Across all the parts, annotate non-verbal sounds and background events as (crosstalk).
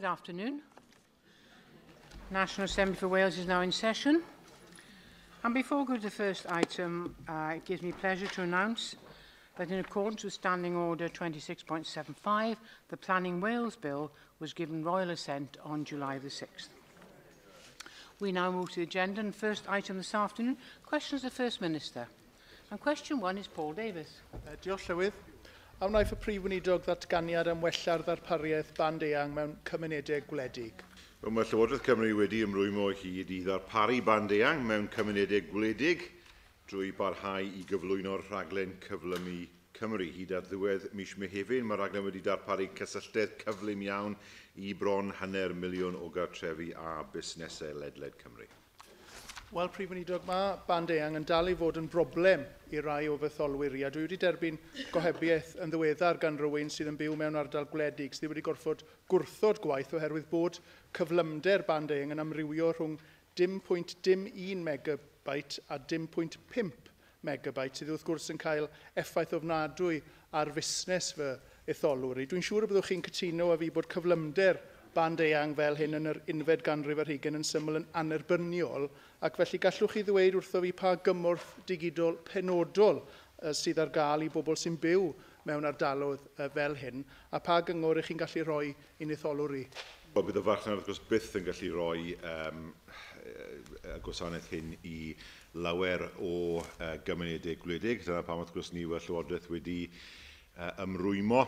Good afternoon. National Assembly for Wales is now in session. And before going to the first item, uh, it gives me pleasure to announce that in accordance with Standing Order 26.75, the Planning Wales Bill was given royal assent on July the 6th. We now move to the agenda and first item this afternoon, questions to the First Minister. And question one is Paul Davis. Uh, Josh Llywydd. A wnaeth y prif weinidog ddatganiad am wella'r ddarpariaeth band eang mewn cymunedau gwledig. Wel, mae Llywodraeth Cymru wedi ymrwymo hyd i ddarparu band eang mewn cymunedau gwledig drwy barhau i gyflwyno'r rhaglen cyflymu Cymru hyd at ddiwedd mis Mehefin. Mae'r rhaglen wedi darparu cysylltedd cyflym iawn i bron hanner miliwn o gartrefi a busnesau ledled Cymru. Wel, prif weinidog, mae band eang yn dal i fod yn broblem i rai o fetholwyr i, a dwi wedi derbyn gohebiaeth yn ddiweddar gan rywun sydd yn byw mewn ardal gwledig, sydd wedi gorfod gwrthod gwaith oherwydd bod cyflymder band eang yn amrywio rhwng 0.11 megabyte a 10.5 megabyte, sydd wrth gwrs yn cael effaith ofnadwy ar fusnes fy etholwyr i. Dwi'n siŵr y byddwch chi'n cytuno a fi bod cyflymder band eang fel hyn yn yr unfed ganrif ar hugen yn syml yn anerbyniol ac felly gallwch chi ddweud wrtho fi pa gymorth digidol penodol uh, sydd ar gael i bobl sy'n byw mewn ardaloedd uh, fel hyn a pa gyngor ych chi'n gallu rhoi i'n etholwr i? Wel, bydd y farchnad wrth gwrs byth yn gallu rhoi um, y gwasanaeth hyn i lawer o uh, gymunedau gwledig. Dyna pam wrth gwrs ni fel Llywodraeth wedi uh, ymrwymo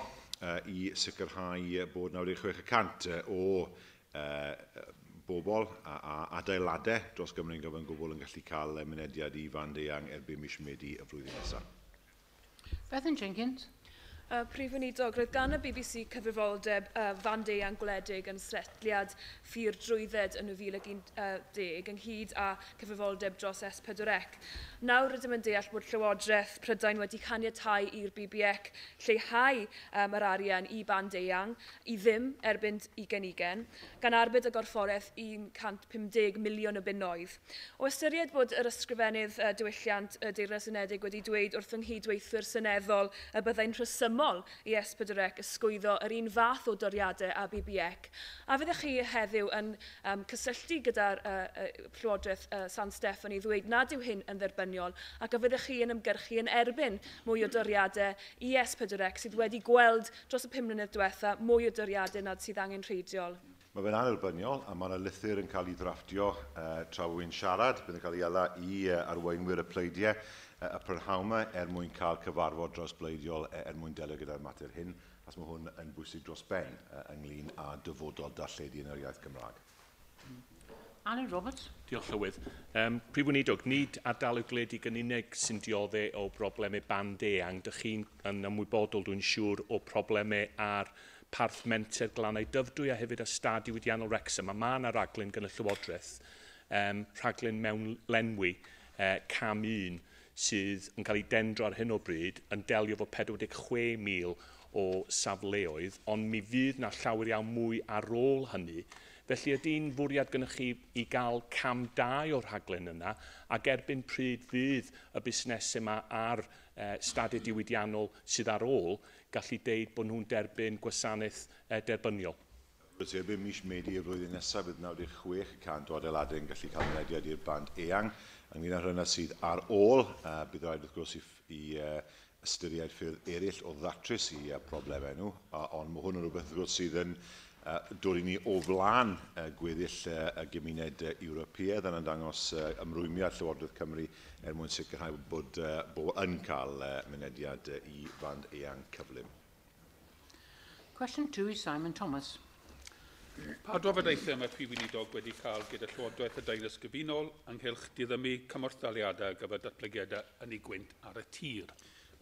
i sicrhau bod 96% o uh, bobl a, a adeiladau dros Gymru'n gyfan gwbl yn gallu cael mynediad i fan deang erbyn mis Medi y flwyddyn nesaf. Bethan Jenkins. Uh, Prif Weinidog, roedd gan y BBC cyfrifoldeb uh, fan deian gwledig yn sretliad ffyr drwydded yn 2010 ynghyd â cyfrifoldeb dros S4C. Nawr rydym yn deall bod Llywodraeth Prydain wedi caniatau i'r BBEC lleihau um, yr arian i band eang i ddim erbyn 2020 gan arbed y gorfforaeth 150 miliwn o bunnoedd. O ystyried bod yr ysgrifennydd uh, diwylliant y uh, Deirnas Unedig wedi dweud wrth yng nghydweithwyr seneddol y byddai'n rhesymol i S4C ysgwyddo yr un fath o doriadau a BBEC. A fyddech chi heddiw yn um, cysylltu gyda'r uh, uh, Llywodraeth uh, San Steffan i ddweud nad yw hyn yn dderbyniol gofyniol ac a fyddech chi yn ymgyrchu yn erbyn mwy o dyriadau i S4C sydd wedi gweld dros y pum mlynedd diwetha mwy o dyriadau nad sydd angen rheidiol. Mae fe'n anerbyniol a mae yna lythyr yn cael ei ddrafftio uh, e, tra wy'n siarad. Bydd yn cael ei ala i uh, e, arweinwyr y pleidiau uh, e, y prynhawma er mwyn cael cyfarfod dros bleidiol er mwyn delio gyda'r mater hyn as mae hwn yn bwysig dros ben uh, ynglyn â dyfodol darlledu yn yr iaith Gymraeg. Alan Roberts. Diolch Llywydd. Um, prif weinidog, nid ardalw gwledig yn unig sy'n dioddau o broblemau band eang. Dych chi'n yn ymwybodol, dwi'n siŵr, o broblemau ar parth menter glannau dyfdwy a hefyd y stadi diwydiannol Wrexham. A mae yna raglen gan y Llywodraeth, um, rhaglen mewn lenwi, uh, cam un, sydd yn cael ei dendro ar hyn o bryd yn delio fo 46,000 o safleoedd, ond mi fydd na llawer iawn mwy ar ôl hynny Felly ydy'n fwriad gynnwch chi i gael cam dau o'r rhaglen yna ac erbyn pryd fydd y busnes yma ar e, stadiau diwydiannol sydd ar ôl gallu deud bod nhw'n derbyn gwasanaeth e, derbyniol? Bytebyn mis Medi y flwyddyn nesaf bydd 96% o adeiladau yn gallu cael mynediad i'r band eang. Ynglyn â'r hynna sydd ar ôl, uh, bydd rhaid wrth gwrs i, i uh, ystyried ffyrdd eraill o ddatrys i uh, problemau nhw, uh, ond mae hwn yn rhywbeth wrth gwrs sydd yn uh, i ni o flaen uh, gweddill uh, y gymuned uh, Ewropeaidd yn dangos uh, ymrwymiad Llywodraeth Cymru er mwyn sicrhau bod uh, bod yn cael uh, mynediad uh, i fand eang cyflym. Question 2 is Simon Thomas. Pa drafodaethau mae Prif Unidog wedi cael gyda Llywodraeth y Dairys Gyfunol ynghylch diddymu cymorthaliadau gyfer datblygiadau yn ei gwynt ar y tir?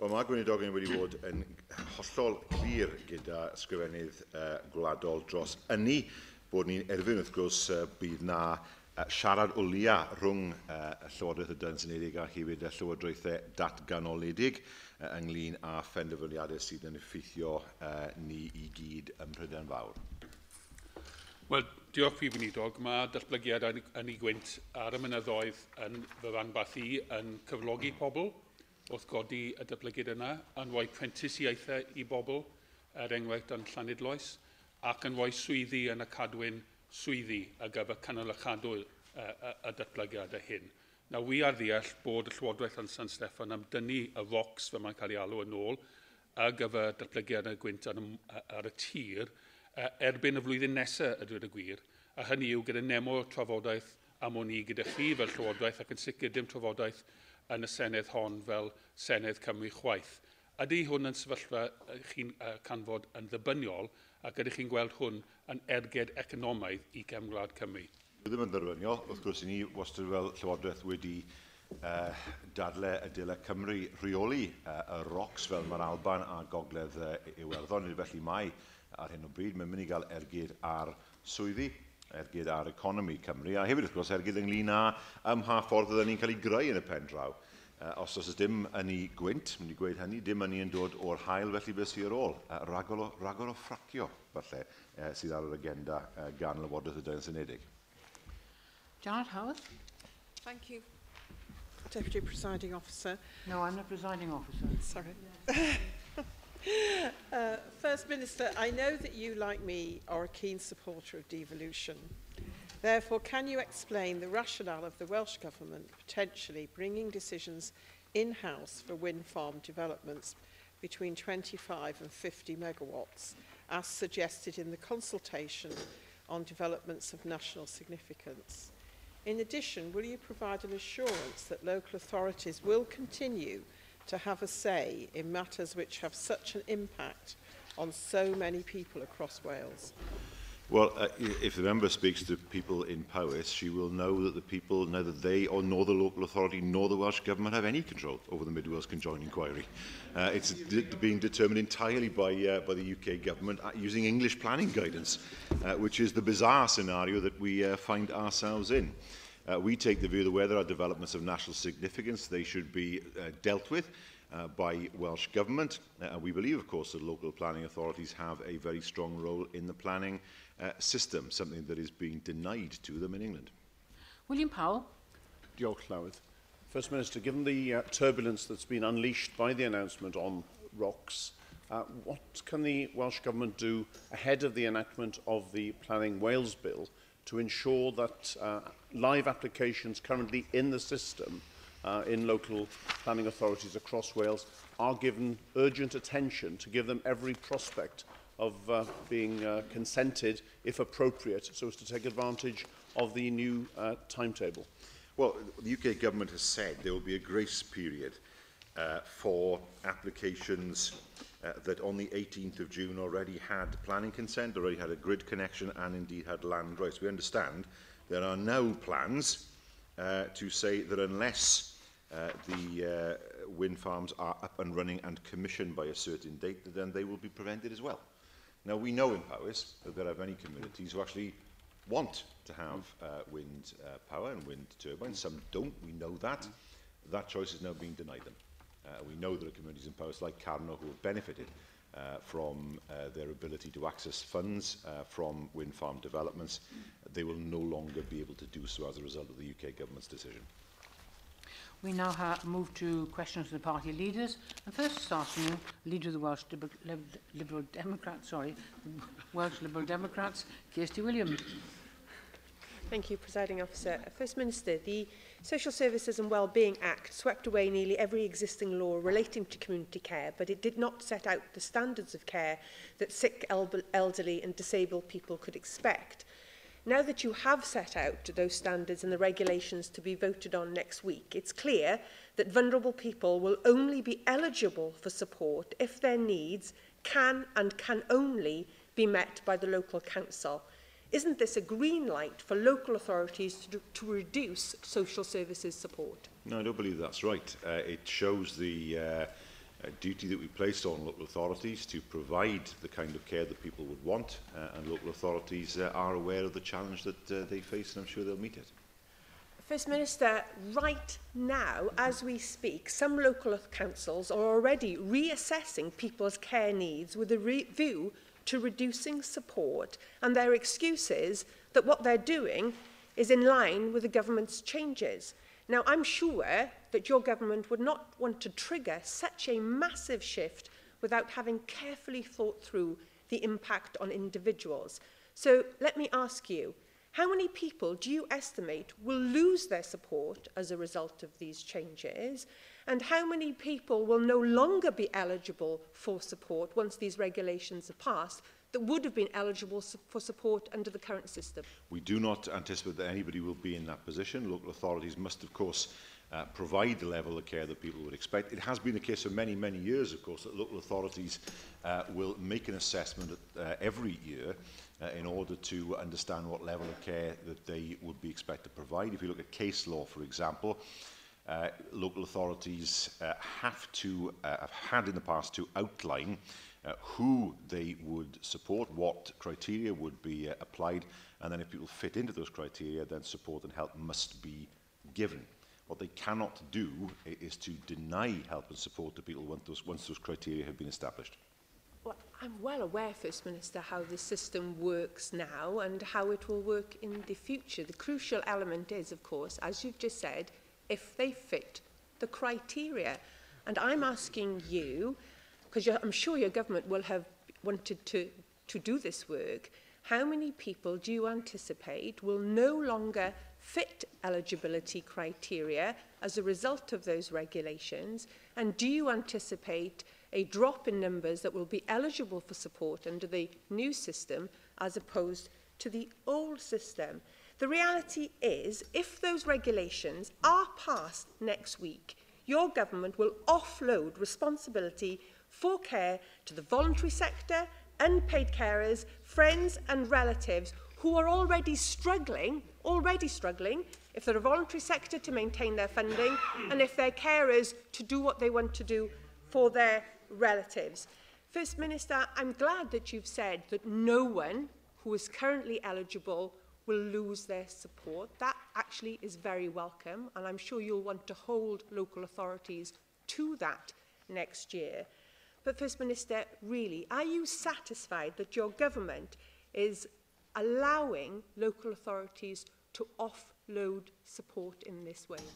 Wel mae gwneud wedi bod yn hollol clir gyda ysgrifennydd uh, gwladol dros yni bod ni'n erbyn wrth gwrs uh, bydd na uh, siarad o lia rhwng uh, y Llywodraeth y Dyns Unedig a hefyd y Llywodraethau datganoledig uh, ynglyn â phenderfyniadau sydd yn effeithio uh, ni i gyd ym Mhrydain Fawr. Wel, diolch fi Finidog. Mae datblygiad yn yn ei gwynt ar y mynyddoedd yn fy fanbath i yn cyflogi pobl wrth godi y datblygiad yna, yn rhoi prentisiaethau i bobl, er enghraifft yn Llanidloes, ac yn rhoi swyddi yn y cadwyn swyddi ar gyfer cynnal a chadw y, y, y datblygiadau hyn. Nawr, wi ar ddeall bod y Llywodraeth yn San Steffan am dynnu y rocs fe mae'n cael ei alw yn ôl ar gyfer datblygiad y gwynt ar, ar y tir erbyn y flwyddyn nesaf, y e dweud y gwir, a hynny yw gyda nemo trafodaeth am o'n i gyda chi fel Llywodraeth ac yn sicr dim trafodaeth yn y Senedd hon fel Senedd Cymru chwaith. Ydy hwn yn sefyllfa chi'n uh, canfod yn ddibyniol ac ydych chi'n gweld hwn yn erged economaidd i Cemgwlad Cymru? Ddim yn dderbyniol, wrth gwrs i ni wastad fel Llywodraeth wedi uh, dadle y dyle Cymru rheoli uh, y ROCS fel mae'r Alban a Gogledd uh, Iwerddon. Felly mae ar hyn o bryd, mae'n mynd i gael ergyd ar swyddi ergyd ar economi Cymru, a hefyd wrth gwrs ergyd ynglyn â ym mha ffordd oedden ni'n cael ei greu yn y pen draw. Uh, os oes dim yn ei gwynt, mynd i gweud hynny, dim yn ei yn dod o'r hael felly beth ar ôl. Uh, ragor, o, ragor o ffracio, falle, uh, sydd ar yr agenda uh, gan Lywodraeth y Dyna Synedig. Janet Howard. Thank you. Deputy Presiding Officer. No, I'm the Presiding Officer. Sorry. (laughs) (laughs) uh, First Minister, I know that you, like me, are a keen supporter of devolution. Therefore, can you explain the rationale of the Welsh Government potentially bringing decisions in-house for wind farm developments between 25 and 50 megawatts, as suggested in the consultation on developments of national significance? In addition, will you provide an assurance that local authorities will continue to have a say in matters which have such an impact on so many people across Wales? Well, uh, if the member speaks to people in Powys, she will know that the people, neither they or nor the local authority nor the Welsh Government have any control over the Mid Wales Conjoint Inquiry. Uh, it's being determined entirely by, uh, by the UK Government uh, using English planning guidance, uh, which is the bizarre scenario that we uh, find ourselves in. Uh, we take the view that where there are developments of national significance, they should be uh, dealt with uh, by Welsh Government. Uh, we believe, of course, that local planning authorities have a very strong role in the planning uh, system, something that is being denied to them in England. William Powell. Diolch, Llywydd. First Minister, given the uh, turbulence that's been unleashed by the announcement on rocks, uh, what can the Welsh Government do ahead of the enactment of the Planning Wales Bill to ensure that uh, live applications currently in the system uh, in local planning authorities across Wales are given urgent attention to give them every prospect of uh, being uh, consented, if appropriate, so as to take advantage of the new uh, timetable? Well, the UK government has said there will be a grace period uh, for applications uh, that on the 18th of June already had planning consent, already had a grid connection and indeed had land rights. We understand there are now plans uh, to say that unless uh, the uh, wind farms are up and running and commissioned by a certain date, then they will be prevented as well. Now, we know in Powys that there are many communities who actually want to have uh, wind uh, power and wind turbines. Some don't, we know that. That choice is now being denied them. Uh, we know there are communities in Powys like Carno who have benefited uh, from uh, their ability to access funds uh, from wind farm developments, they will no longer be able to do so as a result of the UK government's decision. We now have moved to questions to the party leaders. And first this afternoon, leader of the Welsh Liber Liberal Democrats, sorry, (laughs) Welsh Liberal Democrats, Kirsty Williams. Thank you, Presiding Officer. First Minister, the Social Services and Wellbeing Act swept away nearly every existing law relating to community care, but it did not set out the standards of care that sick elderly and disabled people could expect. Now that you have set out those standards and the regulations to be voted on next week, it's clear that vulnerable people will only be eligible for support if their needs can and can only be met by the local council. Isn't this a green light for local authorities to, to reduce social services support? No, I don't believe that's right. Uh, it shows the uh, uh, duty that we placed on local authorities to provide the kind of care that people would want, uh, and local authorities uh, are aware of the challenge that uh, they face, and I'm sure they'll meet it. First Minister, right now, as we speak, some local councils are already reassessing people's care needs with a re view to reducing support and their excuse is that what they're doing is in line with the government's changes. Now, I'm sure that your government would not want to trigger such a massive shift without having carefully thought through the impact on individuals. So let me ask you, how many people do you estimate will lose their support as a result of these changes? and how many people will no longer be eligible for support once these regulations are passed that would have been eligible su for support under the current system. We do not anticipate that anybody will be in that position. Local authorities must, of course, uh, provide the level of care that people would expect. It has been the case for many, many years, of course, that local authorities uh, will make an assessment at, uh, every year uh, in order to understand what level of care that they would be expected to provide. If you look at case law, for example, uh, local authorities uh, have to uh, have had in the past to outline uh, who they would support, what criteria would be uh, applied, and then if people fit into those criteria, then support and help must be given. What they cannot do is to deny help and support to people once those, once those criteria have been established. Well, I'm well aware, First Minister, how the system works now and how it will work in the future. The crucial element is, of course, as you've just said, if they fit the criteria. And I'm asking you, because I'm sure your government will have wanted to, to do this work, how many people do you anticipate will no longer fit eligibility criteria as a result of those regulations? And do you anticipate a drop in numbers that will be eligible for support under the new system as opposed to the old system? The reality is, if those regulations are passed next week, your government will offload responsibility for care to the voluntary sector, unpaid carers, friends and relatives who are already struggling, already struggling, if they're a voluntary sector to maintain their funding and if they're carers to do what they want to do for their relatives. First Minister, I'm glad that you've said that no one who is currently eligible will lose their support. That actually is very welcome, and I'm sure you'll want to hold local authorities to that next year. But First Minister, really, are you satisfied that your government is allowing local authorities to offload support in this way?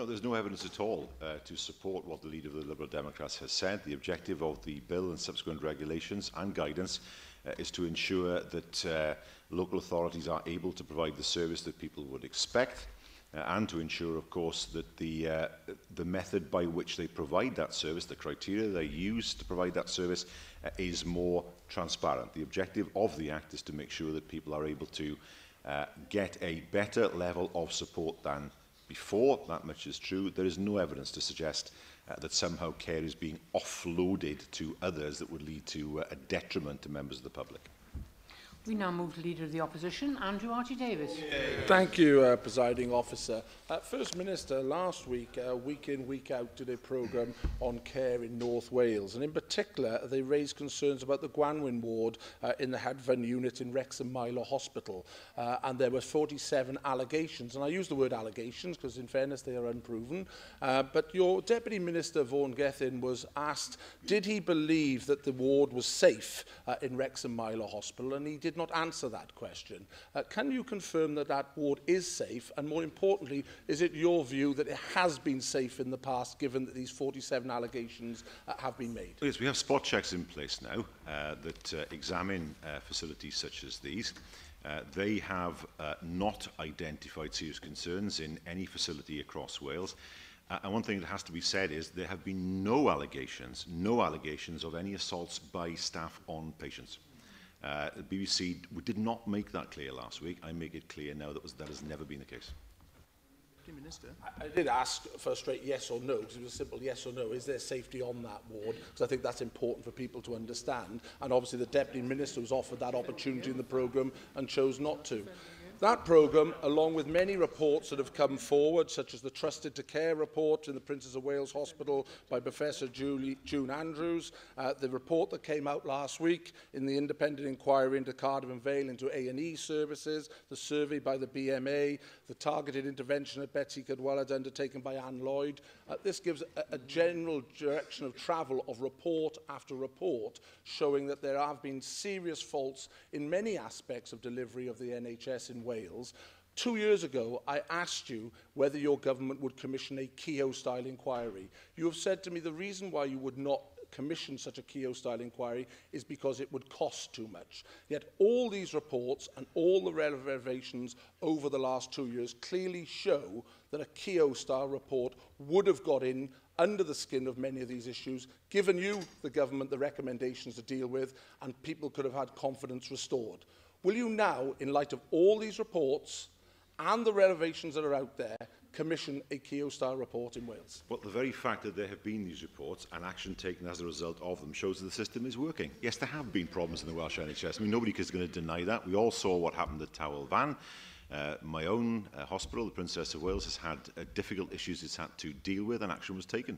No, there's no evidence at all uh, to support what the leader of the Liberal Democrats has said. The objective of the bill and subsequent regulations and guidance uh, is to ensure that uh, local authorities are able to provide the service that people would expect uh, and to ensure, of course, that the, uh, the method by which they provide that service, the criteria they use to provide that service, uh, is more transparent. The objective of the Act is to make sure that people are able to uh, get a better level of support than before, that much is true. There is no evidence to suggest uh, that somehow care is being offloaded to others that would lead to uh, a detriment to members of the public. We now move to Leader of the Opposition, Andrew Archie-Davis. Thank you, uh, Presiding Officer. Uh, First Minister, last week, uh, week in, week out, did a programme on care in North Wales. And in particular, they raised concerns about the Gwanwyn ward uh, in the Hadfan unit in Wrexham Milo Hospital. Uh, and there were 47 allegations. And I use the word allegations because, in fairness, they are unproven. Uh, but your Deputy Minister, Vaughan Gethin, was asked, did he believe that the ward was safe uh, in Wrexham Milo Hospital? And he did not answer that question. Uh, can you confirm that that ward is safe? And more importantly, is it your view that it has been safe in the past, given that these 47 allegations uh, have been made? Yes, we have spot checks in place now uh, that uh, examine uh, facilities such as these. Uh, they have uh, not identified serious concerns in any facility across Wales. Uh, and one thing that has to be said is there have been no allegations, no allegations of any assaults by staff on patients. Uh, the BBC we did not make that clear last week. I make it clear now that was, that has never been the case. Minister. I, I did ask for a straight yes or no, because it was a simple yes or no. Is there safety on that ward? Because I think that's important for people to understand. And obviously the Deputy Minister was offered that opportunity in the programme and chose not to. That programme, along with many reports that have come forward, such as the Trusted to Care report in the Princess of Wales Hospital by Professor Julie, June Andrews, uh, the report that came out last week in the independent inquiry into Cardiff and Vale into A&E services, the survey by the BMA, the targeted intervention at Betsy Cadwaladr undertaken by Anne Lloyd. Uh, this gives a, a general direction of travel of report after report, showing that there have been serious faults in many aspects of delivery of the NHS in Wales, Two years ago, I asked you whether your government would commission a Keogh-style inquiry. You have said to me the reason why you would not commission such a Keogh-style inquiry is because it would cost too much. Yet all these reports and all the revelations over the last two years clearly show that a Keogh-style report would have got in under the skin of many of these issues, given you, the government, the recommendations to deal with, and people could have had confidence restored. Will you now, in light of all these reports and the revelations that are out there, commission a Keostar report in Wales. Well, the very fact that there have been these reports and action taken as a result of them shows that the system is working. Yes, there have been problems in the Welsh NHS. I mean, nobody is going to deny that. We all saw what happened at Towel Van. Uh, my own uh, hospital, the Princess of Wales, has had uh, difficult issues it's had to deal with and action was taken.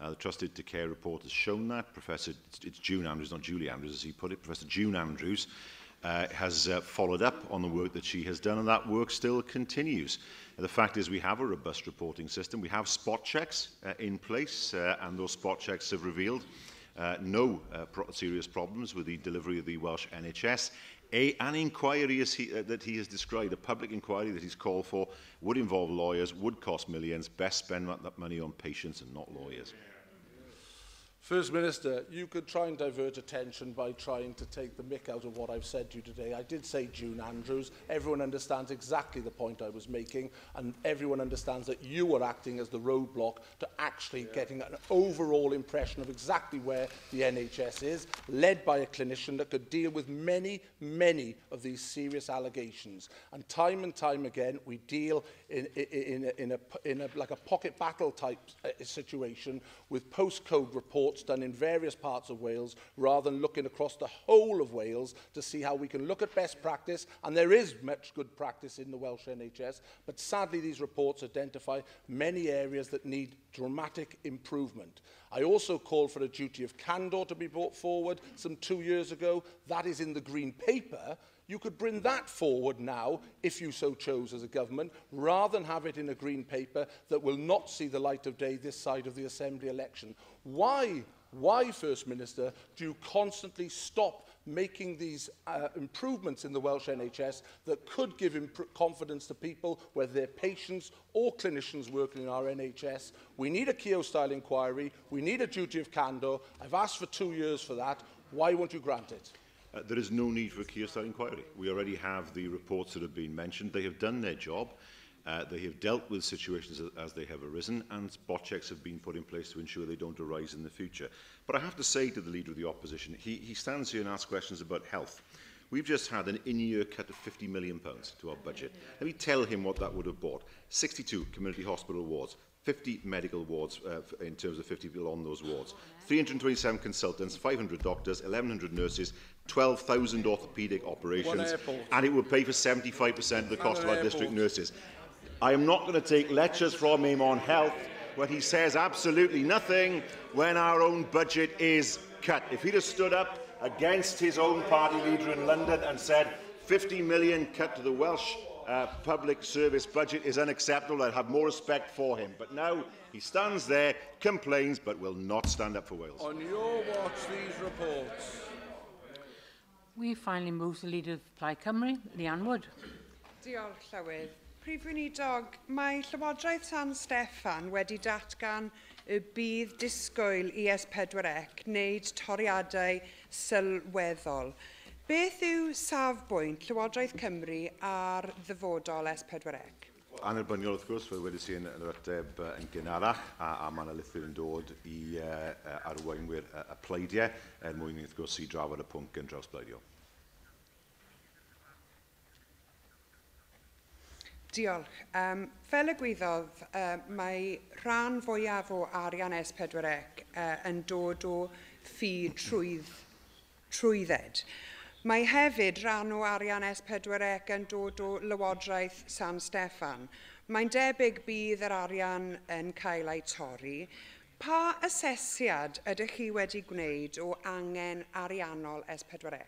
Uh, the Trusted to Care report has shown that. Professor, it's, it's June Andrews, not Julie Andrews, as he put it, Professor June Andrews uh, has uh, followed up on the work that she has done, and that work still continues. The fact is we have a robust reporting system. We have spot checks uh, in place, uh, and those spot checks have revealed uh, no uh, pro serious problems with the delivery of the Welsh NHS. A, an inquiry as he, uh, that he has described, a public inquiry that he's called for, would involve lawyers, would cost millions, best spend that money on patients and not lawyers. Yeah. First Minister, you could try and divert attention by trying to take the mick out of what I've said to you today. I did say June Andrews. Everyone understands exactly the point I was making, and everyone understands that you were acting as the roadblock to actually yeah. getting an overall impression of exactly where the NHS is, led by a clinician that could deal with many, many of these serious allegations. And time and time again, we deal in, in, in, a, in, a, in a, like a pocket battle type uh, situation with postcode reports done in various parts of Wales rather than looking across the whole of Wales to see how we can look at best practice. And there is much good practice in the Welsh NHS, but sadly these reports identify many areas that need dramatic improvement. I also called for a duty of candour to be brought forward some two years ago. That is in the Green Paper. You could bring that forward now, if you so chose as a government, rather than have it in a Green Paper that will not see the light of day this side of the Assembly election. Why, why First Minister, do you constantly stop making these uh, improvements in the Welsh NHS that could give confidence to people, whether they're patients or clinicians working in our NHS. We need a Keogh-style inquiry. We need a duty of candour. I've asked for two years for that. Why won't you grant it? Uh, there is no need for a Keogh-style inquiry. We already have the reports that have been mentioned. They have done their job. Uh, they have dealt with situations as they have arisen and spot checks have been put in place to ensure they don't arise in the future. But I have to say to the Leader of the Opposition, he, he stands here and asks questions about health. We've just had an in-year cut of 50 million pounds to our budget. Let me tell him what that would have bought. 62 community hospital wards, 50 medical wards uh, in terms of 50 people on those wards, 327 consultants, 500 doctors, 1,100 nurses, 12,000 orthopaedic operations, and it would pay for 75% of the cost of our district nurses. I am not going to take lectures from him on health when he says absolutely nothing when our own budget is cut. If he'd have stood up against his own party leader in London and said 50 million cut to the Welsh uh, public service budget is unacceptable, I'd have more respect for him. But now he stands there, complains, but will not stand up for Wales. On your watch, these reports. We finally move to the Leader of Plaid Cymru, Leanne Wood. Diolch, Llywydd. Prif Weinidog, mae Llywodraeth San Steffan wedi datgan y bydd disgwyl ES4C wneud toriadau sylweddol. Beth yw safbwynt Llywodraeth Cymru ar ddyfodol S4C? Anerbyniol wrth gwrs, fel wedi si yn yr ateb uh, yn gynarach a, a mae yna lithwyr yn dod i uh, arweinwyr uh, y pleidiau er mwyn wrth gwrs i drafod y pwnc yn drawsbleidiol. Diolch. Um, fel y gwyddodd, uh, mae rhan fwyaf o arian S4C uh, yn dod o ffi trwydd, trwydded. Mae hefyd rhan o arian S4C yn dod o Lywodraeth San Steffan. Mae'n debyg bydd yr arian yn cael ei torri. Pa asesiad ydych chi wedi gwneud o angen ariannol S4C?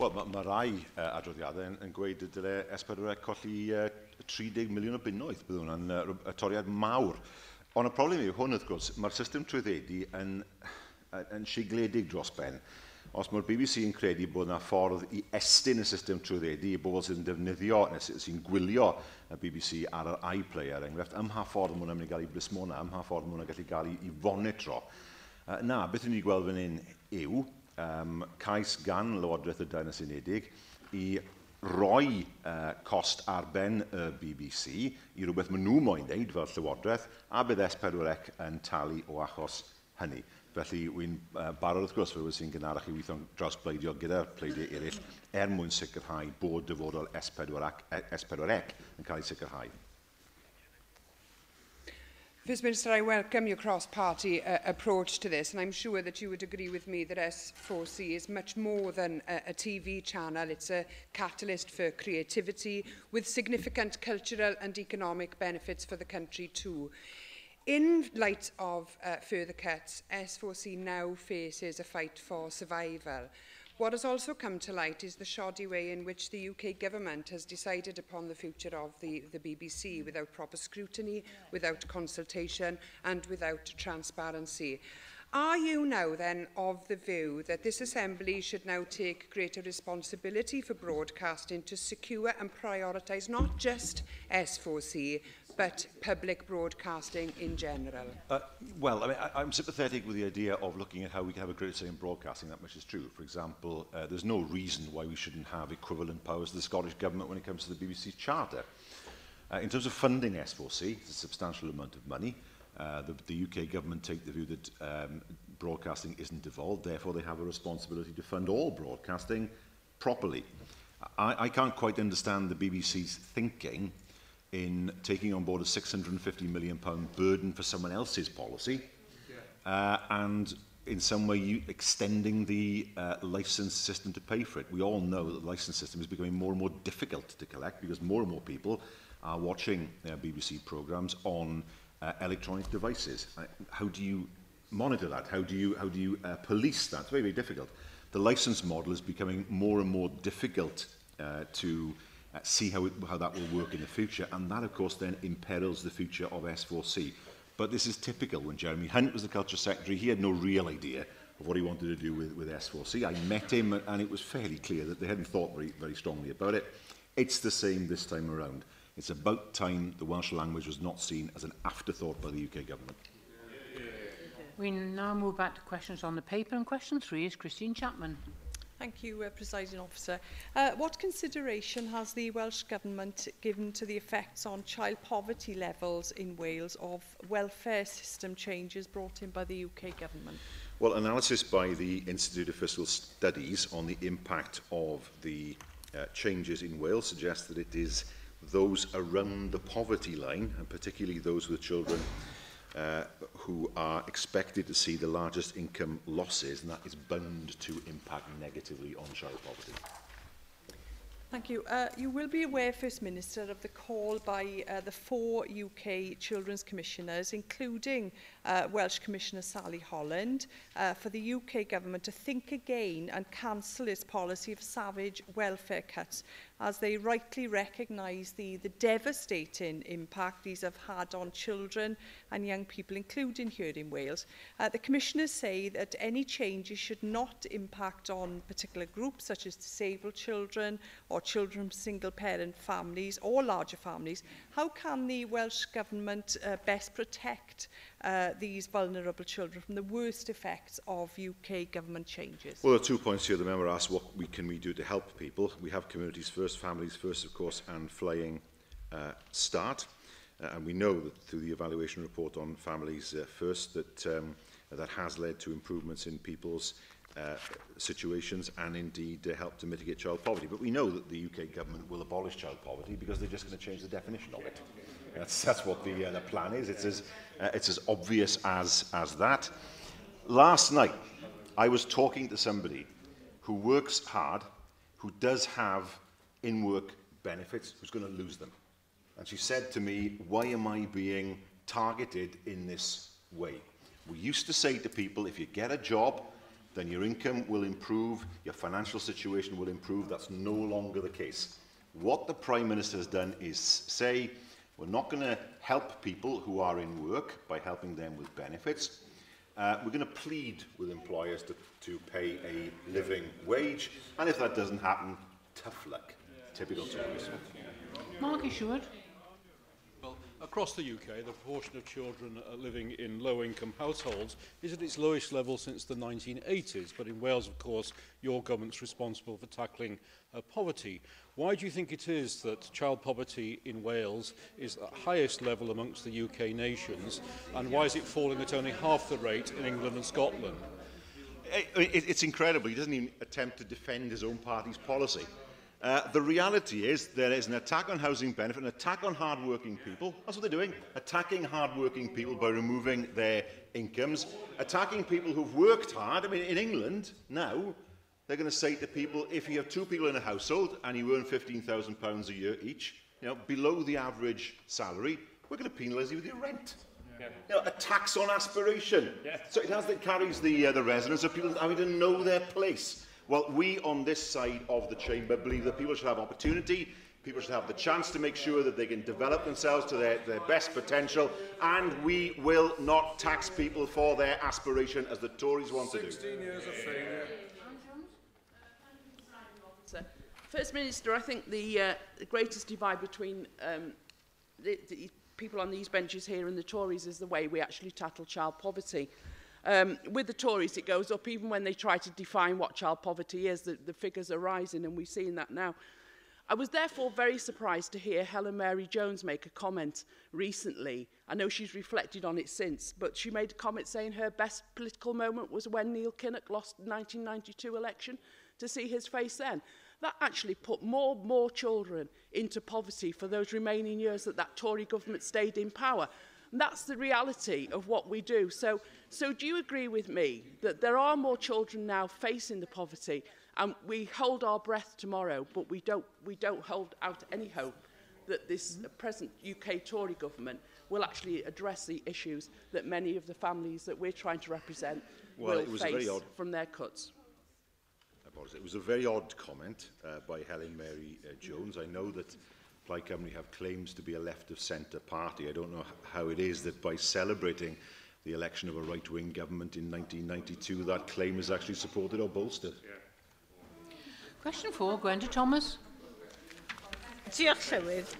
Wel, mae ma rai uh, adroddiadau yn, yn gweud y dyle S4C colli uh, 30 miliwn o bunnoedd bydd hwnna'n uh, toriad mawr. Ond y problem yw hwn wrth gwrs, mae'r system trwyddedu yn, yn, yn sigledig dros ben. Os mae'r BBC yn credu bod yna ffordd i estyn y system trwyddedu i bobl sy'n defnyddio neu sy'n gwylio y BBC ar yr iPlayer enghraifft, ym mha ffordd mwyn yn mynd i gael ei blismona, ym mha ffordd mwyn yn gallu gael ei fonitro. Uh, na, beth ni'n gweld fan hyn yw um, cais gan Lywodraeth y Dain Unedig i roi uh, cost arben y e, BBC i rhywbeth maen nhw moyn wneud fel Llywodraeth a bydd S4C yn talu o achos hynny. Felly, wy'n uh, e, barod wrth gwrs fel sy'n gynharach i weithio'n drawsbleidio gyda'r pleidiau eraill er mwyn sicrhau bod dyfodol S4C, S4C yn cael ei sicrhau. First Minister, I welcome your cross-party uh, approach to this, and I'm sure that you would agree with me that S4C is much more than a, a TV channel. It's a catalyst for creativity with significant cultural and economic benefits for the country too. In light of uh, further cuts, S4C now faces a fight for survival. What has also come to light is the shoddy way in which the UK government has decided upon the future of the, the BBC without proper scrutiny, without consultation and without transparency. Are you now then of the view that this Assembly should now take greater responsibility for broadcasting to secure and prioritise not just S4C but public broadcasting in general? Uh, well, I mean, I, I'm sympathetic with the idea of looking at how we can have a greater say in broadcasting. That much is true. For example, uh, there's no reason why we shouldn't have equivalent powers to the Scottish Government when it comes to the BBC Charter. Uh, in terms of funding S4C, it's a substantial amount of money. Uh, the, the UK government take the view that um, broadcasting isn't devolved, therefore they have a responsibility to fund all broadcasting properly. I, I can't quite understand the BBC's thinking uh, in taking on board a 650 million pound burden for someone else's policy uh, and in some way you extending the uh, license system to pay for it. We all know that the license system is becoming more and more difficult to collect because more and more people are watching uh, BBC programmes on uh, electronic devices. Uh, how do you monitor that? How do you, how do you uh, police that? It's very, very difficult. The license model is becoming more and more difficult uh, to uh, see how, it, how that will work in the future. And that, of course, then imperils the future of S4C. But this is typical when Jeremy Hunt was the Culture Secretary. He had no real idea of what he wanted to do with, with S4C. I met him and it was fairly clear that they hadn't thought very, very strongly about it. It's the same this time around. It's about time the Welsh language was not seen as an afterthought by the UK government. We now move back to questions on the paper and question three is Christine Chapman. Thank you, uh, Presiding Officer. Uh, what consideration has the Welsh Government given to the effects on child poverty levels in Wales of welfare system changes brought in by the UK Government? Well, analysis by the Institute of Fiscal Studies on the impact of the uh, changes in Wales suggests that it is those around the poverty line, and particularly those with children uh, who are expected to see the largest income losses, and that is bound to impact negatively on child poverty. Thank you. Uh, you will be aware, First Minister, of the call by uh, the four UK Children's Commissioners, including uh, Welsh Commissioner Sally Holland uh, for the UK government to think again and cancel its policy of savage welfare cuts as they rightly recognise the, the devastating impact these have had on children and young people, including here in Wales. Uh, the Commissioners say that any changes should not impact on particular groups such as disabled children or children from single parent families or larger families. How can the Welsh Government uh, best protect uh, these vulnerable children from the worst effects of UK government changes? Well, there are two points here. The member asked what we can we do to help people. We have communities first, families first, of course, and flying uh, start. Uh, and we know that through the evaluation report on families uh, first that um, that has led to improvements in people's uh, situations and indeed uh, help to mitigate child poverty. But we know that the UK government will abolish child poverty because they're just going to change the definition of it. That's, that's what the, uh, the plan is. It's as, uh, it's as obvious as, as that. Last night, I was talking to somebody who works hard, who does have in-work benefits, who's going to lose them. And she said to me, why am I being targeted in this way? We used to say to people, if you get a job, then your income will improve, your financial situation will improve. That's no longer the case. What the Prime Minister has done is say, We're not going to help people who are in work by helping them with benefits. Uh, we're going to plead with employers to, to pay a living wage, and if that doesn't happen, tough luck. Typical service. Mark, you should across the UK, the proportion of children uh, living in low-income households is at its lowest level since the 1980s. But in Wales, of course, your government's responsible for tackling uh, poverty. Why do you think it is that child poverty in Wales is at highest level amongst the UK nations? And why is it falling at only half the rate in England and Scotland? It, it, it's incredible. He doesn't even attempt to defend his own party's policy. Uh, the reality is there is an attack on housing benefit, an attack on hard-working people. That's what they're doing, attacking hard-working people by removing their incomes, attacking people who've worked hard. I mean, in England now, they're going to say to people, if you have two people in a household and you earn £15,000 a year each, you know, below the average salary, we're going to penalise you with your rent. Yeah. You know, a tax on aspiration. Yeah. So it has that carries the uh, the resonance of people having to know their place. Well, we on this side of the chamber believe that people should have opportunity, people should have the chance to make sure that they can develop themselves to their, their best potential, and we will not tax people for their aspiration as the Tories want to do. 16 years of failure. First Minister, I think the, uh, the greatest divide between um, the, the people on these benches here and the Tories is the way we actually tackle child poverty. Um, with the Tories, it goes up even when they try to define what child poverty is. The, the figures are rising, and we've seen that now. I was therefore very surprised to hear Helen Mary Jones make a comment recently. I know she's reflected on it since, but she made a comment saying her best political moment was when Neil Kinnock lost the 1992 election to see his face then. That actually put more more children into poverty for those remaining years that that Tory government stayed in power And that's the reality of what we do. So, so do you agree with me that there are more children now facing the poverty and we hold our breath tomorrow, but we don't, we don't hold out any hope that this mm-hmm. present UK Tory government will actually address the issues that many of the families that we're trying to represent well, will it was face very odd, from their cuts. It was a very odd comment uh, by Helen Mary uh, Jones. I know that Plaid Cymru have claims to be a left of centre party. I don't know how it is that by celebrating the election of a right-wing government in 1992, that claim is actually supported or bolstered. Question four, Gwenda Thomas. Diolch Llywydd.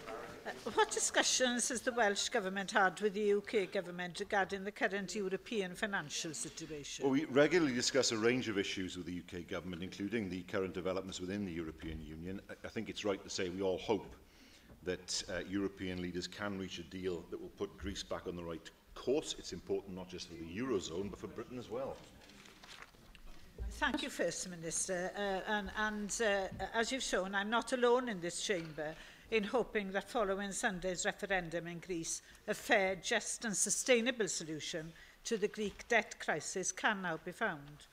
Uh, what discussions has the Welsh Government had with the UK Government regarding the current European financial situation? Well, we regularly discuss a range of issues with the UK Government, including the current developments within the European Union. I think it's right to say we all hope that uh, European leaders can reach a deal that will put Greece back on the right course. It's important not just for the Eurozone, but for Britain as well. Thank you, First Minister. Uh, and and uh, as you've shown, I'm not alone in this chamber in hoping that following Sunday's referendum in Greece, a fair, just and sustainable solution to the Greek debt crisis can now be found.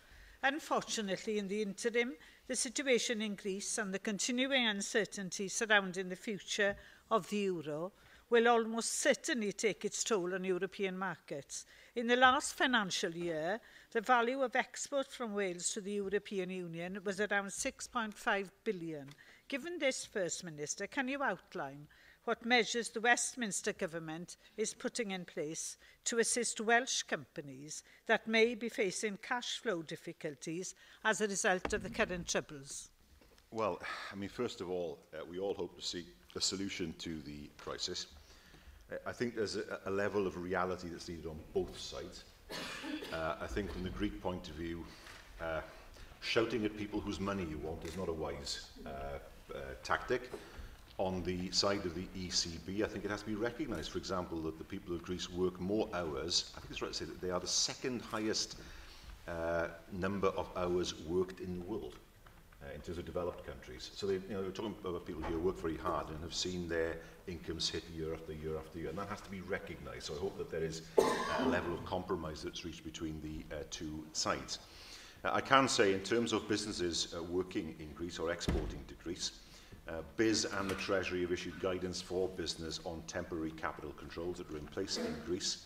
Unfortunately, in the interim, the situation in Greece and the continuing uncertainty surrounding the future of the euro will almost certainly take its toll on European markets. In the last financial year, the value of exports from Wales to the European Union was around 6.5 billion. Given this, First Minister, can you outline what measures the Westminster Government is putting in place to assist Welsh companies that may be facing cash flow difficulties as a result of the current troubles? Well, I mean, first of all, uh, we all hope to see a solution to the crisis. Uh, I think there's a, a level of reality that's needed on both sides. Uh, I think from the Greek point of view, uh, shouting at people whose money you want is not a wise uh, uh, tactic. On the side of the ECB, I think it has to be recognised, for example, that the people of Greece work more hours. I think it's right to say that they are the second highest uh, number of hours worked in the world uh, in terms of developed countries. So they, you know, we're talking about people who work very hard and have seen their incomes hit year after year after year, and that has to be recognised. So I hope that there is a level of compromise that's reached between the uh, two sides. Uh, I can say, in terms of businesses uh, working in Greece or exporting to Greece, Uh, BIS and the Treasury have issued guidance for business on temporary capital controls that are in place in Greece.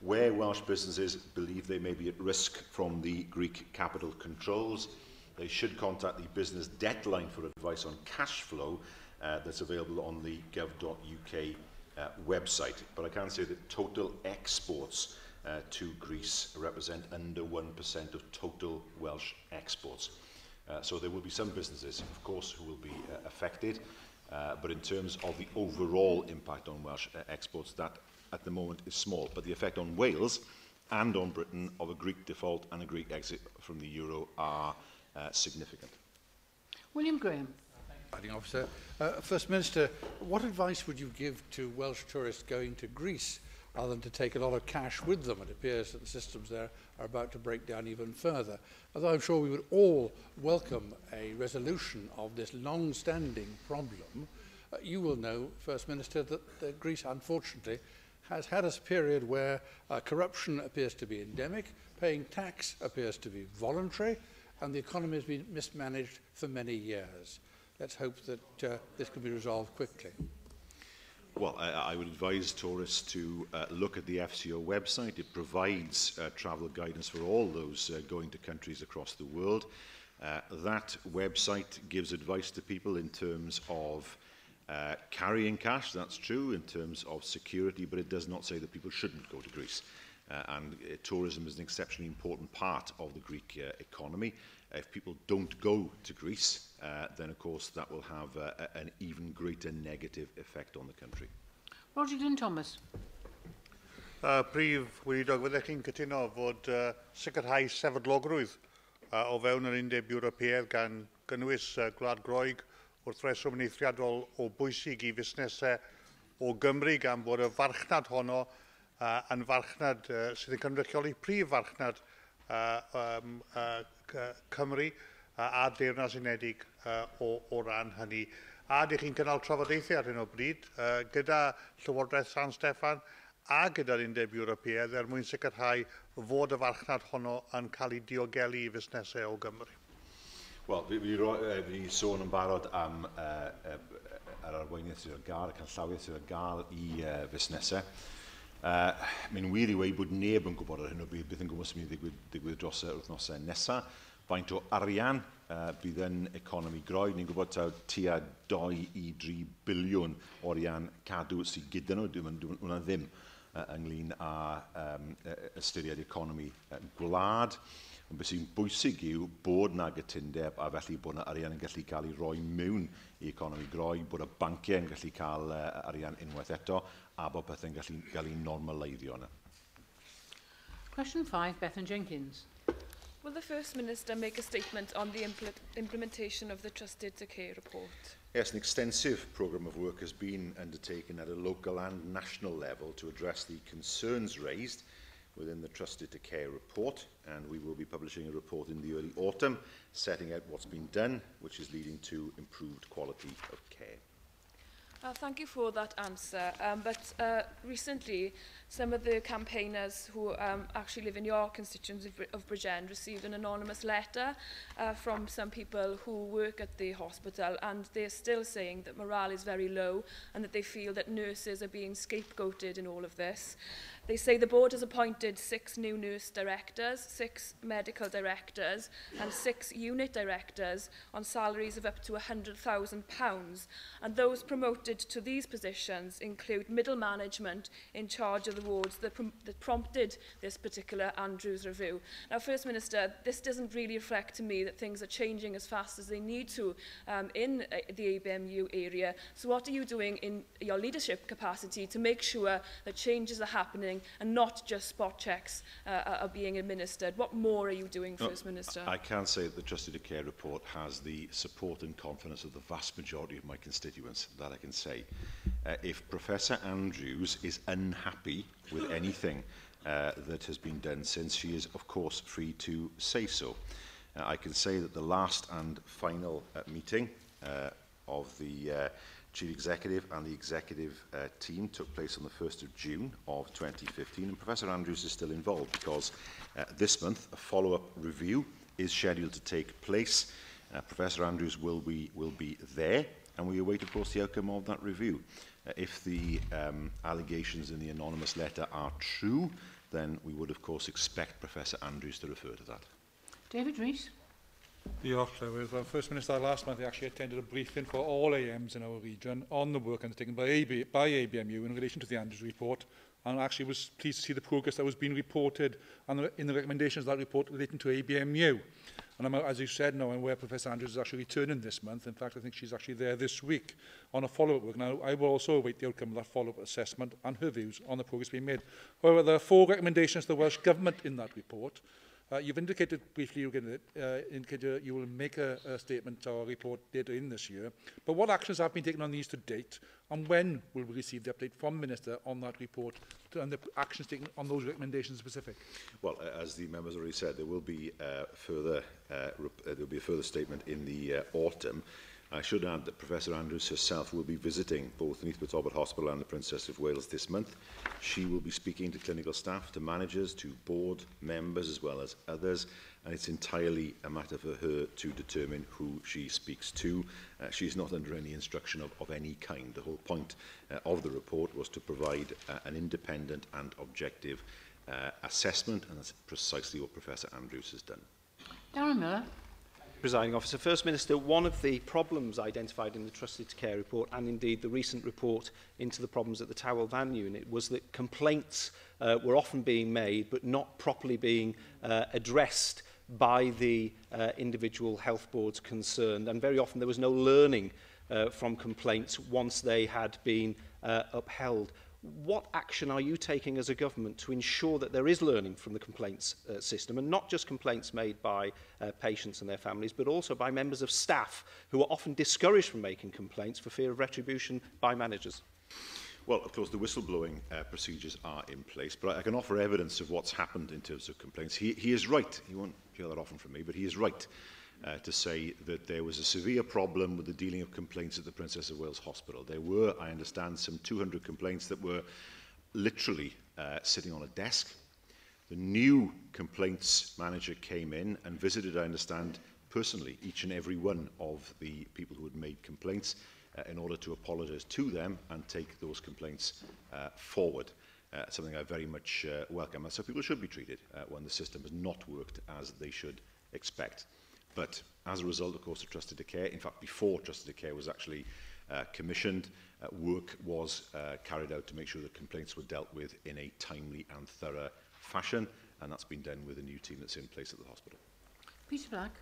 Where Welsh businesses believe they may be at risk from the Greek capital controls, they should contact the business debt line for advice on cash flow uh, that's available on the gov.uk uh, website. But I can say that total exports uh, to Greece represent under 1% of total Welsh exports. Uh, so there will be some businesses, of course, who will be uh, affected. Uh, but in terms of the overall impact on Welsh uh, exports, that at the moment is small. But the effect on Wales and on Britain of a Greek default and a Greek exit from the euro are uh, significant. William Graham. Fighting officer. Uh, First Minister, what advice would you give to Welsh tourists going to Greece other than to take a lot of cash with them? It appears that the systems there are about to break down even further. Although I'm sure we would all welcome a resolution of this long-standing problem, uh, you will know, First Minister, that uh, Greece, unfortunately, has had a period where uh, corruption appears to be endemic, paying tax appears to be voluntary, and the economy has been mismanaged for many years. Let's hope that uh, this can be resolved quickly. Well, I, I would advise tourists to uh, look at the FCO website. It provides uh, travel guidance for all those uh, going to countries across the world. Uh, that website gives advice to people in terms of uh, carrying cash, that's true, in terms of security, but it does not say that people shouldn't go to Greece. Uh, and uh, tourism is an exceptionally important part of the Greek uh, economy. If people don't go to Greece, uh, then of course that will have uh, an even greater negative effect on the country. Roger Glyn Thomas. Uh, prif weinidogyddech chi'n cytuno fod uh, sicrhau sefydlogrwydd uh, o fewn yr undeb Ewropeaidd gan gynnwys uh, Gwlad Groeg wrth reswm neithriadol o bwysig i fusnesau o Gymru gan bod y farchnad honno uh, yn farchnad uh, sydd yn cynrychioli prif farchnad uh, um, uh, Cymru a Deyrnas Unedig o, o ran hynny. A ydych chi'n cynnal trafodaethau ar hyn o bryd gyda Llywodraeth San Steffan a gyda'r Undeb Ewropeaidd er mwyn sicrhau fod y farchnad honno yn cael ei diogelu i fusnesau o Gymru. Wel, fi, fi, fi sôn yn barod am uh, uh, yr arweiniaeth sydd ar gael, y canllawiaeth sydd ar gael i uh, fusnesau. Uh, Mae'n wir i wei bod neb yn gwybod ar hyn o bryd beth yn gwybod sy'n mynd i ddigwydd, ddigwydd dros y wythnosau nesaf. Faint o arian uh, bydd yn economi groed. Ni'n gwybod taw tua 2 i 3 biliwn o arian cadw sydd gyda nhw. Dwi'n dwi hwnna ddim uh, ynglyn â um, ystyried economi uh, gwlad. Uh, Bysyn bwysig yw bod na gytundeb a felly bod na arian yn gallu cael ei roi mewn i economi groi, bod y banciau yn gallu cael uh, arian unwaith eto a bod pethau'n gallu cael ei normaleiddio yna. Question 5, Bethan Jenkins. Will the First Minister make a statement on the impl implementation of the Trusted to Care report? Yes, an extensive programme of work has been undertaken at a local and national level to address the concerns raised – within the Trusted to Care report, and we will be publishing a report in the early autumn setting out what's been done, which is leading to improved quality of care. Uh, thank you for that answer. Um, but uh, recently, some of the campaigners who um, actually live in your constituency of, of Bridgend received an anonymous letter uh, from some people who work at the hospital, and they're still saying that morale is very low and that they feel that nurses are being scapegoated in all of this. They say the board has appointed six new nurse directors, six medical directors and six unit directors on salaries of up to £100,000 and those promoted to these positions include middle management in charge of the wards that, prom that prompted this particular Andrews review. Now First Minister, this doesn't really reflect to me that things are changing as fast as they need to um, in uh, the ABMU area. So what are you doing in your leadership capacity to make sure that changes are happening monitoring and not just spot checks uh, uh, are being administered? What more are you doing, no, First Minister? I can say that the Trusted to Care report has the support and confidence of the vast majority of my constituents, that I can say. Uh, if Professor Andrews is unhappy with (laughs) anything uh, that has been done since, she is, of course, free to say so. Uh, I can say that the last and final uh, meeting uh, of the uh, Chief Executive and the Executive uh, team took place on the 1st of June of 2015 and Professor Andrews is still involved because uh, this month a follow-up review is scheduled to take place. Uh, Professor Andrews will be, will be there and we await of course the outcome of that review. Uh, if the um, allegations in the anonymous letter are true then we would of course expect Professor Andrews to refer to that. David Rees the Llywydd. Well, First Minister last month actually attended a briefing for all AMs in our region on the work undertaken by, AB, by ABMU in relation to the Andrews report and actually was pleased to see the progress that was being reported and in the recommendations of that report relating to ABMU. And I'm, as you said now, I'm aware Professor Andrews is actually returning this month. In fact, I think she's actually there this week on a follow-up work. Now, I will also await the outcome of that follow-up assessment and her views on the progress being made. However, there are four recommendations to the Welsh Government in that report. Uh, you've indicated briefly, Eugen, uh, indicated you will make a, a statement or report later in this year. But what actions have been taken on these to date, and when will we receive the update from Minister on that report to, and the actions taken on those recommendations specific? Well, uh, as the members already said, there will be uh, further uh, uh, there will be a further statement in the uh, autumn. I should add that Professor Andrews herself will be visiting both Neathbert Talbot Hospital and the Princess of Wales this month. She will be speaking to clinical staff, to managers, to board members as well as others and it's entirely a matter for her to determine who she speaks to. Uh, she's not under any instruction of, of any kind. The whole point uh, of the report was to provide uh, an independent and objective uh, assessment and that's precisely what Professor Andrews has done. Darren Miller. Presiding Officer. First Minister, one of the problems identified in the Trusted to Care report and indeed the recent report into the problems at the Towel Van Unit was that complaints uh, were often being made but not properly being uh, addressed by the uh, individual health boards concerned and very often there was no learning uh, from complaints once they had been uh, upheld what action are you taking as a government to ensure that there is learning from the complaints uh, system and not just complaints made by uh, patients and their families but also by members of staff who are often discouraged from making complaints for fear of retribution by managers? Well, of course, the whistleblowing uh, procedures are in place, but I, I can offer evidence of what's happened in terms of complaints. He, he is right. He won't hear that often from me, but he is right uh, to say that there was a severe problem with the dealing of complaints at the Princess of Wales Hospital. There were, I understand, some 200 complaints that were literally uh, sitting on a desk. The new complaints manager came in and visited, I understand, personally each and every one of the people who had made complaints uh, in order to apologise to them and take those complaints uh, forward. Uh, something I very much uh, welcome. And so people should be treated uh, when the system has not worked as they should expect. But as a result, of course, of Trusted to Care, in fact, before Trusted to Care was actually uh, commissioned, uh, work was uh, carried out to make sure that complaints were dealt with in a timely and thorough fashion, and that's been done with a new team that's in place at the hospital. Peter Black.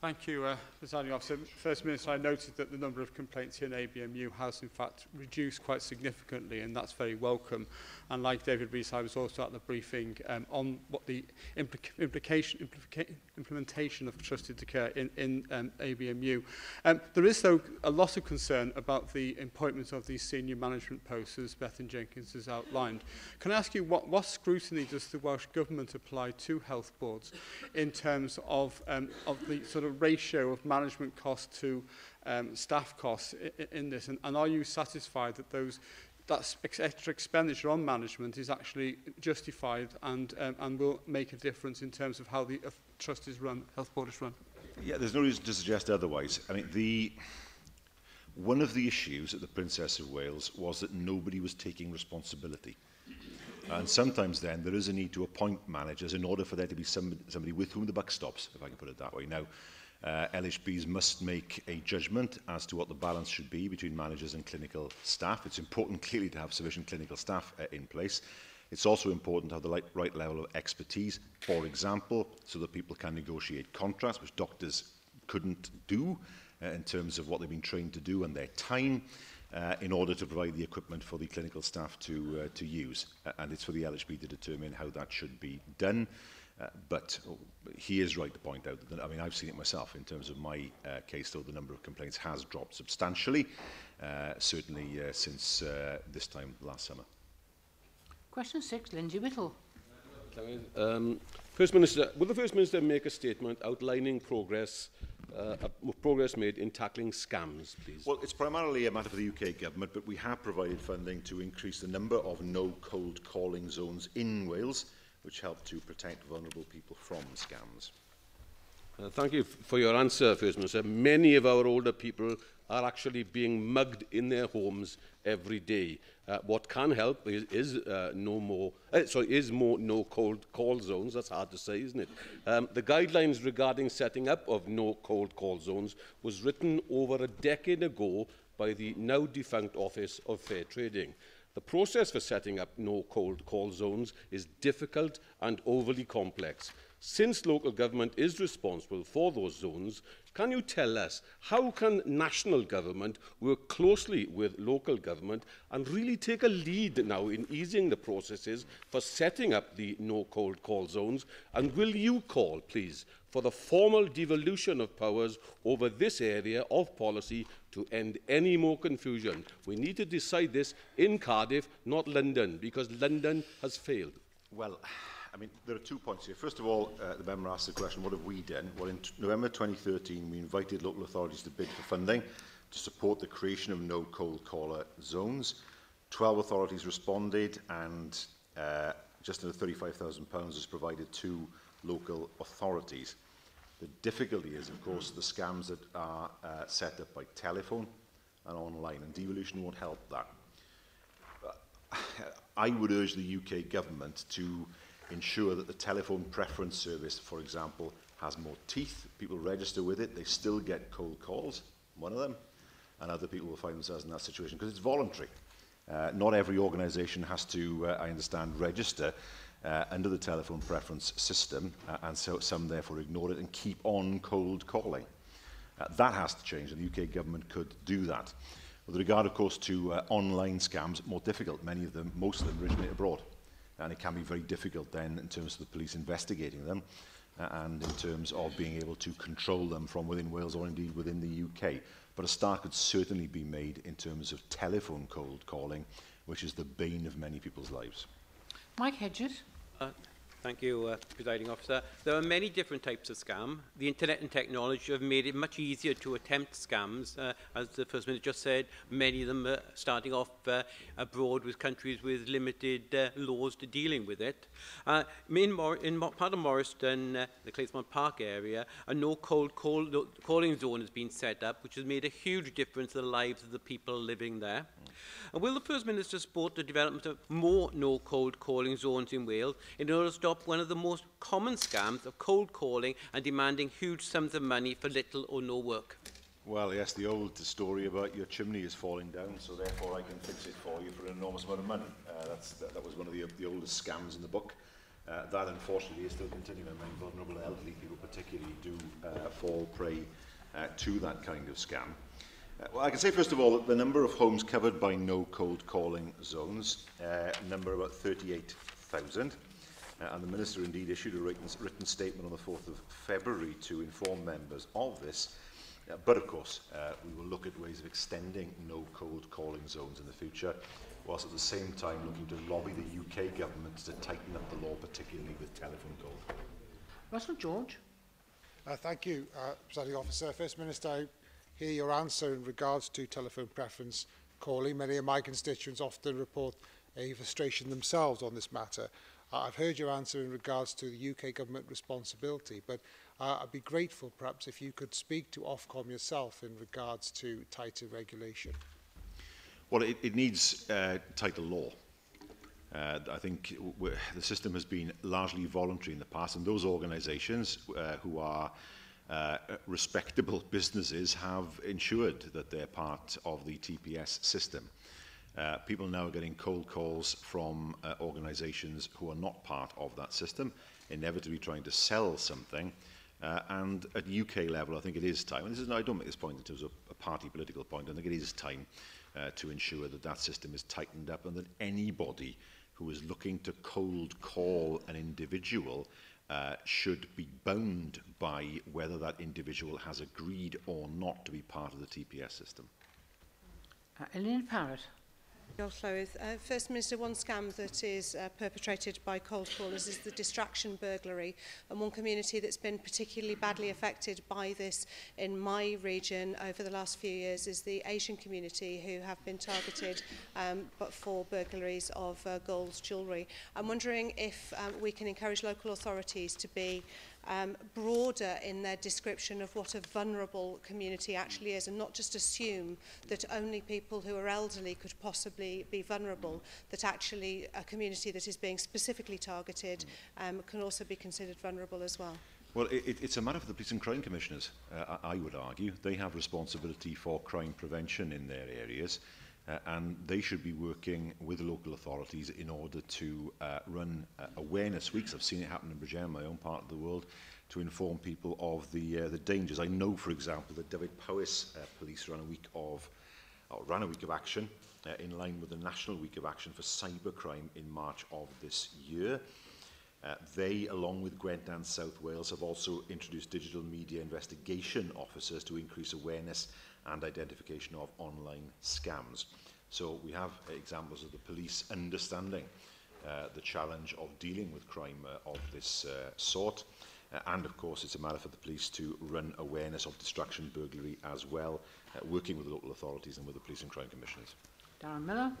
Thank you, uh, Presiding Officer. First Minister, I noted that the number of complaints in ABMU has in fact reduced quite significantly and that's very welcome. And like David Rees, I was also at the briefing um, on what the implica implication, implica implementation of trusted to care in, in um, ABMU. Um, there is, though, a lot of concern about the appointment of these senior management posts, as Bethan Jenkins has outlined. Can I ask you what, what scrutiny does the Welsh Government apply to health boards in terms of, um, of the sort of a ratio of management costs to um, staff costs in this? And, and are you satisfied that those that extra expenditure on management is actually justified and, um, and will make a difference in terms of how the uh, trust is run, health board is run? Yeah, there's no reason to suggest otherwise. I mean, the, one of the issues at the Princess of Wales was that nobody was taking responsibility. And sometimes then there is a need to appoint managers in order for there to be somebody, somebody with whom the buck stops, if I can put it that way. Now, Uh, LHBs must make a judgment as to what the balance should be between managers and clinical staff. It's important, clearly, to have sufficient clinical staff uh, in place. It's also important to have the right level of expertise, for example, so that people can negotiate contracts, which doctors couldn't do uh, in terms of what they've been trained to do and their time. Uh, in order to provide the equipment for the clinical staff to, uh, to use. Uh, and it's for the LHB to determine how that should be done. Uh, but he is right to point out that, I mean, I've seen it myself in terms of my uh, case, though the number of complaints has dropped substantially, uh, certainly uh, since uh, this time last summer. Question six, Lindsay Whittle. Um, First Minister, will the First Minister make a statement outlining progress uh, progress made in tackling scams, please? Well, it's primarily a matter for the UK government, but we have provided funding to increase the number of no cold calling zones in Wales which help to protect vulnerable people from scams. Uh, thank you for your answer, First Minister. Many of our older people are actually being mugged in their homes every day. Uh, what can help is, is uh, no more, uh, sorry, is more no cold call zones. That's hard to say, isn't it? Um, the guidelines regarding setting up of no cold call zones was written over a decade ago by the now defunct Office of Fair Trading. The process for setting up no cold call zones is difficult and overly complex. Since local government is responsible for those zones, can you tell us how can national government work closely with local government and really take a lead now in easing the processes for setting up the no cold call zones? And will you call, please, for the formal devolution of powers over this area of policy to end any more confusion. We need to decide this in Cardiff, not London, because London has failed. Well, I mean, there are two points here. First of all, uh, the member asked the question, what have we done? Well, in November 2013, we invited local authorities to bid for funding to support the creation of no cold caller zones. 12 authorities responded and uh, just under £35,000 was provided to local authorities. The difficulty is, of course, the scams that are uh, set up by telephone and online, and devolution won't help that. (sighs) I would urge the UK government to ensure that the telephone preference service, for example, has more teeth. People register with it, they still get cold calls, one of them, and other people will find themselves in that situation because it's voluntary. Uh, not every organisation has to, uh, I understand, register uh, under the telephone preference system, uh, and so some therefore ignore it and keep on cold calling. Uh, that has to change, and the UK government could do that. With regard, of course, to uh, online scams, more difficult. Many of them, most of them, originate abroad, and it can be very difficult then in terms of the police investigating them uh, and in terms of being able to control them from within Wales or indeed within the UK. But a start could certainly be made in terms of telephone cold calling, which is the bane of many people's lives. Mike Hedges. Uh, thank you, uh, Presiding Officer. There are many different types of scam. The internet and technology have made it much easier to attempt scams. Uh, as the First Minister just said, many of them are starting off uh, abroad with countries with limited uh, laws to dealing with it. Uh, in, Mor in part of Morriston, uh, the Claysmont Park area, a no cold call calling zone has been set up, which has made a huge difference to the lives of the people living there. And will the First Minister support the development of more no cold calling zones in Wales in order to stop one of the most common scams of cold calling and demanding huge sums of money for little or no work? Well, yes, the old story about your chimney is falling down, so therefore I can fix it for you for an enormous amount of money. Uh, that's, that, that was one of the, the oldest scams in the book. Uh, that, unfortunately, is still continuing. and mean, vulnerable elderly people particularly do uh, fall prey uh, to that kind of scam. Well, I can say first of all that the number of homes covered by no cold calling zones uh, number about 38,000. Uh, and the Minister indeed issued a written, written statement on the 4th of February to inform members of this. Uh, but of course, uh, we will look at ways of extending no cold calling zones in the future, whilst at the same time looking to lobby the UK government to tighten up the law, particularly with telephone calls. Russell George. Uh, thank you, uh, Presiding Officer. First Minister, I hear your answer in regards to telephone preference calling. Many of my constituents often report a frustration themselves on this matter. Uh, I've heard your answer in regards to the UK government responsibility, but uh, I'd be grateful perhaps if you could speak to Ofcom yourself in regards to tighter regulation. Well, it, it needs uh, tighter law. Uh, I think the system has been largely voluntary in the past, and those organisations uh, who are uh, uh, respectable businesses have ensured that they're part of the TPS system. Uh, people now are getting cold calls from uh, organisations who are not part of that system, inevitably trying to sell something. Uh, and at UK level, I think it is time, and this is, I don't make this point in terms of a party political point, I think it is time uh, to ensure that that system is tightened up and that anybody who is looking to cold call an individual uh, should be bound by whether that individual has agreed or not to be part of the TPS system. Uh, Elaine Parrott. Your Llywydd. Uh, First Minister, one scam that is uh, perpetrated by cold callers is the distraction burglary. And one community that's been particularly badly affected by this in my region over the last few years is the Asian community who have been targeted um, but for burglaries of uh, gold jewellery. I'm wondering if um, we can encourage local authorities to be um, broader in their description of what a vulnerable community actually is and not just assume that only people who are elderly could possibly be vulnerable, that actually a community that is being specifically targeted um, can also be considered vulnerable as well. Well, it, it's a matter for the police and crime commissioners, uh, I, I would argue. They have responsibility for crime prevention in their areas uh, and they should be working with local authorities in order to uh, run uh, awareness weeks. I've seen it happen in Bridgend, my own part of the world, to inform people of the uh, the dangers. I know, for example, that David Powis uh, police ran a week of or ran a week of action uh, in line with the National Week of Action for Cybercrime in March of this year. Uh, they, along with Gwent and South Wales, have also introduced digital media investigation officers to increase awareness and identification of online scams. So we have examples of the police understanding uh, the challenge of dealing with crime uh, of this uh, sort. Uh, and of course, it's a matter for the police to run awareness of distraction burglary as well, uh, working with local authorities and with the police and crime commissioners. Darren Miller.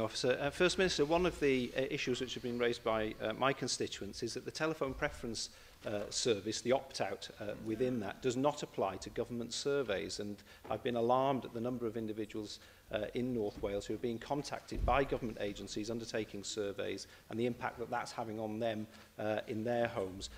Officer. Uh, First Minister, one of the uh, issues which have been raised by uh, my constituents is that the telephone preference uh, service, the opt-out uh, within that, does not apply to government surveys. And I've been alarmed at the number of individuals uh, in North Wales who are being contacted by government agencies undertaking surveys and the impact that that's having on them uh, in their homes.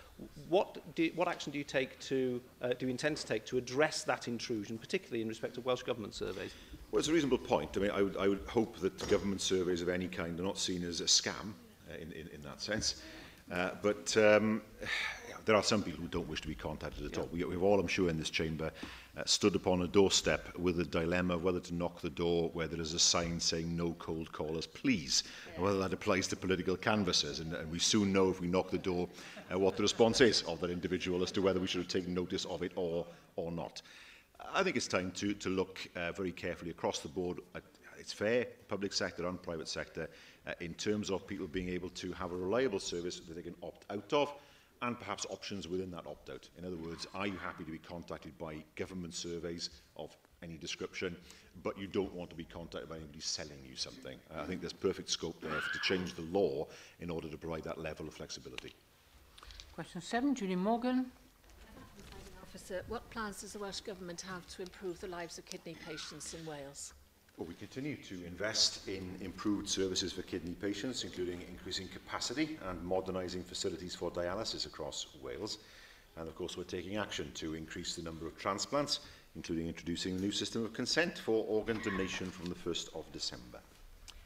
What, do, what action do you take to, uh, do you intend to take to address that intrusion, particularly in respect of Welsh government surveys? Well, it's a reasonable point. I mean, I would, I would hope that government surveys of any kind are not seen as a scam uh, in, in, in that sense. Uh, but um, there are some people who don't wish to be contacted at yeah. all. We, we've all, I'm sure, in this chamber uh, stood upon a doorstep with a dilemma of whether to knock the door, where there is a sign saying no cold callers, please, yeah. and whether that applies to political canvassers. And, and we soon know if we knock the door uh, what the response is of that individual as to whether we should have taken notice of it or, or not. I think it's time to, to look uh, very carefully across the board at it's fair, public sector and private sector, uh, in terms of people being able to have a reliable service that they can opt out of, and perhaps options within that opt-out. In other words, are you happy to be contacted by government surveys of any description, but you don't want to be contacted by anybody selling you something? Uh, I think there's perfect scope there to change the law in order to provide that level of flexibility. Question 7, Julie Morgan. Officer, what plans does the Welsh Government have to improve the lives of kidney patients in Wales? Well, we continue to invest in improved services for kidney patients, including increasing capacity and modernising facilities for dialysis across Wales. And of course, we're taking action to increase the number of transplants, including introducing a new system of consent for organ donation from the 1st of December.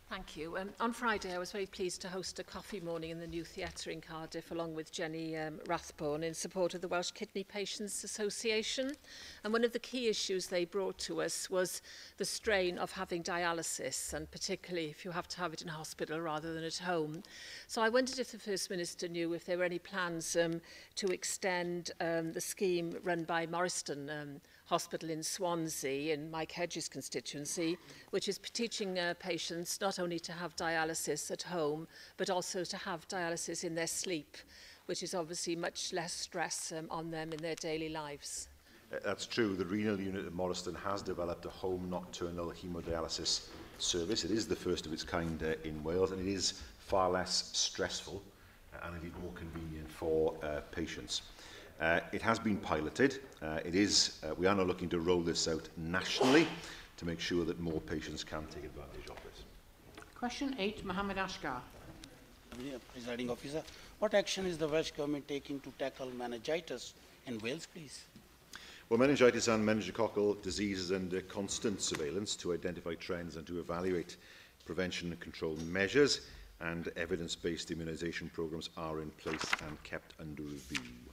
Thank you. Um, on Friday, I was very pleased to host a coffee morning in the new theatre in Cardiff along with Jenny um, Rathbone in support of the Welsh Kidney Patients Association. And one of the key issues they brought to us was the strain of having dialysis, and particularly if you have to have it in hospital rather than at home. So I wondered if the First Minister knew if there were any plans um, to extend um, the scheme run by Morriston um, hospital in Swansea, in Mike Hedges' constituency, which is teaching uh, patients not only to have dialysis at home, but also to have dialysis in their sleep, which is obviously much less stress um, on them in their daily lives. Uh, that's true. The renal unit at Morriston has developed a home nocturnal hemodialysis service. It is the first of its kind uh, in Wales, and it is far less stressful uh, and indeed more convenient for uh, patients. Uh, it has been piloted. Uh, it is, uh, we are now looking to roll this out nationally to make sure that more patients can take advantage of this. Question 8, Mohammed Ashgar. Presiding officer, what action is the Welsh Government taking to tackle meningitis in Wales, please? Well, meningitis and meningococcal diseases under constant surveillance to identify trends and to evaluate prevention and control measures and evidence-based immunisation programmes are in place and kept under review.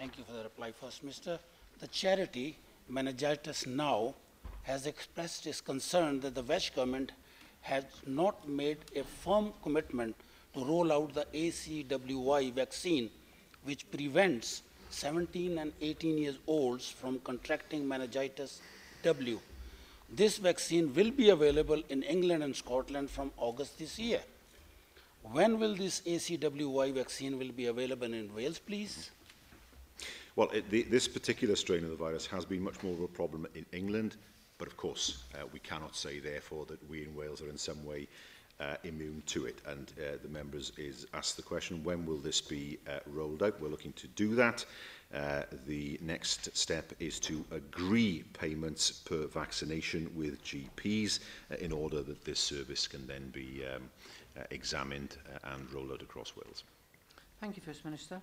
Thank you for the reply, First Minister. The charity Meningitis Now has expressed its concern that the Welsh Government has not made a firm commitment to roll out the ACWY vaccine, which prevents 17 and 18 years olds from contracting meningitis W. This vaccine will be available in England and Scotland from August this year. When will this ACWY vaccine will be available in Wales, please? Well, it, the, this particular strain of the virus has been much more of a problem in England, but of course uh, we cannot say therefore that we in Wales are in some way uh, immune to it. And uh, the members is asked the question, when will this be uh, rolled out? We're looking to do that. Uh, the next step is to agree payments per vaccination with GPs uh, in order that this service can then be um, uh, examined uh, and rolled out across Wales. Thank you, First Minister.